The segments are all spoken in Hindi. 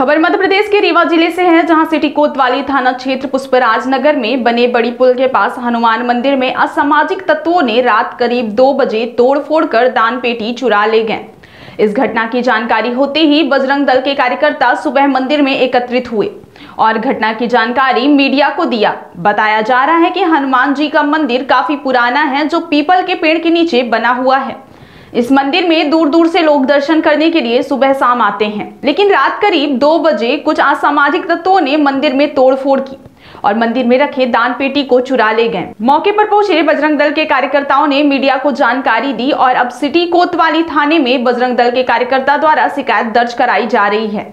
खबर मध्य प्रदेश के रीवा ज़िले से है, जहाँ सिटी कोतवाली थाना क्षेत्र पुष्पराज नगर में बने बड़ी पुल के पास हनुमान मंदिर में असामाजिक तत्वों ने रात करीब दो बजे तोड़फोड़ कर दान पेटी चुरा ले गए। इस घटना की जानकारी होते ही बजरंग दल के कार्यकर्ता सुबह मंदिर में एकत्रित हुए और घटना की जानकारी मीडिया को दिया। बताया जा रहा है कि हनुमान जी का मंदिर काफ़ी पुराना है, जो पीपल के पेड़ के नीचे बना हुआ है। इस मंदिर में दूर दूर से लोग दर्शन करने के लिए सुबह शाम आते हैं। लेकिन रात करीब दो बजे कुछ असामाजिक तत्वों ने मंदिर में तोड़फोड़ की और मंदिर में रखे दान पेटी को चुरा ले गए। मौके पर पहुँचे बजरंग दल के कार्यकर्ताओं ने मीडिया को जानकारी दी और अब सिटी कोतवाली थाने में बजरंग दल के कार्यकर्ता द्वारा शिकायत दर्ज कराई जा रही है।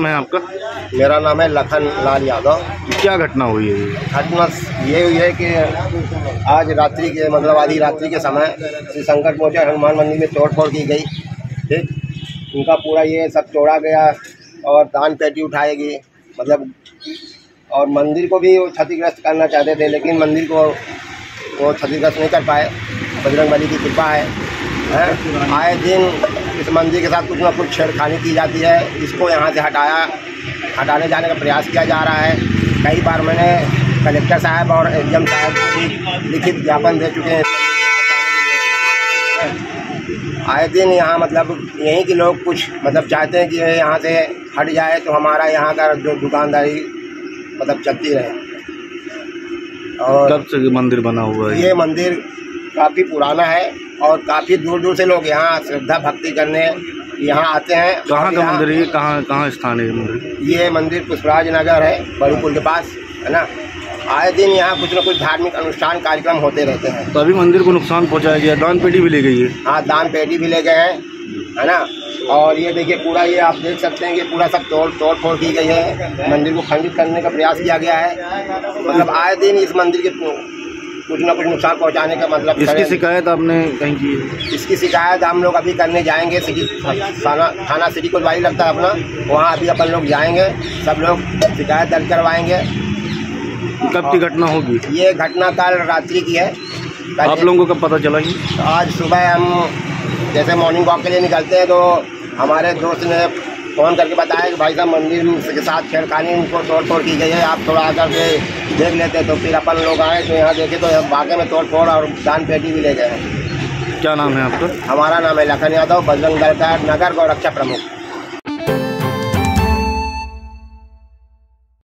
नाम है आपका? मेरा नाम है लखन लाल यादव। क्या घटना हुई है? घटना ये हुई है कि आज रात्रि के मतलब आधी रात्रि के समय श्री शंकर पहुँचे हनुमान मंदिर में तोड़ फोड़ की गई। ठीक? उनका पूरा ये सब तोड़ा गया और दान पेटी उठाई गई। मतलब और मंदिर को भी वो क्षतिग्रस्त करना चाहते थे लेकिन मंदिर को वो क्षतिग्रस्त नहीं कर पाए। बजरंग बली की कृपा है? आए दिन इस मंदिर के साथ कुछ ना कुछ छेड़खानी की जाती है। इसको यहाँ से हटाया हटाने जाने का प्रयास किया जा रहा है। कई बार मैंने कलेक्टर साहब और एम साहब को भी लिखित ज्ञापन दे चुके हैं। आए दिन यहाँ मतलब यहीं के लोग कुछ मतलब चाहते हैं कि यहाँ से हट जाए तो हमारा यहाँ का जो दुकानदारी मतलब चलती रहे। और कब से मंदिर बना हुआ है? ये मंदिर काफ़ी पुराना है। और काफ़ी दूर दूर से लोग यहाँ श्रद्धा भक्ति करने यहाँ आते हैं। कहाँ का मंदिर है? कहाँ कहाँ स्थान है ये मंदिर? ये मंदिर पुष्पराज नगर है बड़ी के पास है ना? आए दिन यहाँ कुछ न कुछ धार्मिक अनुष्ठान कार्यक्रम होते रहते हैं। तो अभी मंदिर को नुकसान पहुँचाया गया दान पेटी भी ले गई है। हाँ दान पेटी भी ले गए हैं है ना? और ये देखिए पूरा ये आप देख सकते हैं कि पूरा सब तोड़ तोड़ फोड़ की गई है। मंदिर को खंडित करने का प्रयास किया गया है। मतलब आए दिन इस मंदिर के कुछ ना कुछ नुकसान पहुँचाने का मतलब इसकी शिकायत आपने कहीं की? इसकी शिकायत हम लोग अभी करने जाएँगे सिटी थाना थाना सिटी कोतवाली लगता है अपना। वहाँ अभी अपन लोग जाएँगे सब लोग शिकायत दर्ज करवाएँगे। कब की घटना होगी? ये घटना कल रात्रि की है। आप लोगों को कब पता चला आज सुबह हम जैसे मॉर्निंग वॉक के लिए निकलते हैं तो हमारे दोस्त ने फ़ोन करके बताया कि भाई साहब मंदिर के साथ छेड़खानी उनको तोड़ फोड़ की गई है। आप थोड़ा आकर के देख लेते तो फिर अपन लोग आए तो यहाँ देखे तो वाकई में तोड़ फोड़ और दान पेटी भी ले गए क्या नाम है आपका? हमारा नाम है लखन यादव बजरंग दल का नगर गौरक्षा प्रमुख।